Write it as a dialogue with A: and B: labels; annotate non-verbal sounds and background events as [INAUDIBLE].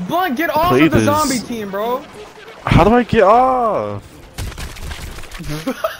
A: Blunt, get off
B: Play
A: of the
B: this.
A: zombie team, bro.
B: How do I get off? [LAUGHS]